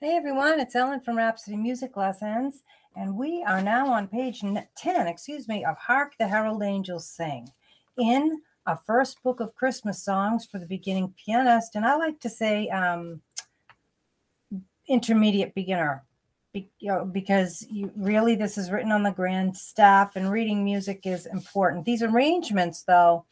Hey everyone, it's Ellen from Rhapsody Music Lessons, and we are now on page 10, excuse me, of Hark the Herald Angels Sing in a first book of Christmas songs for the beginning pianist. And I like to say um, intermediate beginner because you really this is written on the grand staff and reading music is important. These arrangements, though,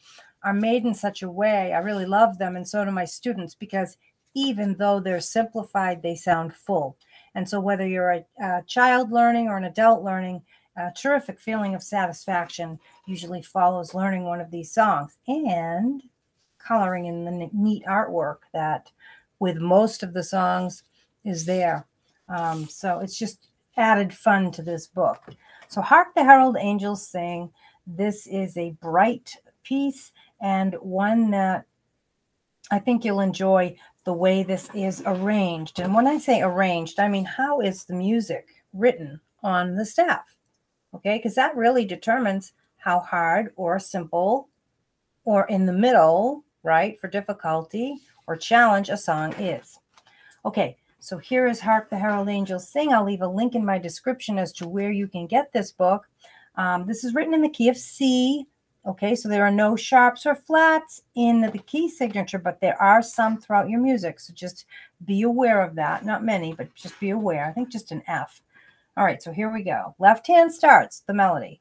are made in such a way. I really love them, and so do my students because even though they're simplified, they sound full. And so, whether you're a, a child learning or an adult learning, a terrific feeling of satisfaction usually follows learning one of these songs and coloring in the neat artwork that, with most of the songs, is there. Um, so, it's just added fun to this book. So, Hark the Herald Angels Sing. This is a bright piece and one that I think you'll enjoy the way this is arranged. And when I say arranged, I mean how is the music written on the staff? Okay, because that really determines how hard or simple or in the middle, right, for difficulty or challenge a song is. Okay, so here is Hark the Herald Angels Sing. I'll leave a link in my description as to where you can get this book. Um, this is written in the key of C, Okay, so there are no sharps or flats in the key signature, but there are some throughout your music. So just be aware of that. Not many, but just be aware. I think just an F. All right, so here we go. Left hand starts the melody.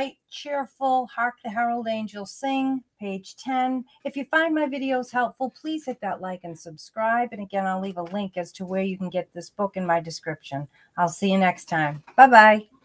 Bright, cheerful, Hark the Herald Angels Sing, page 10. If you find my videos helpful, please hit that like and subscribe. And again, I'll leave a link as to where you can get this book in my description. I'll see you next time. Bye bye.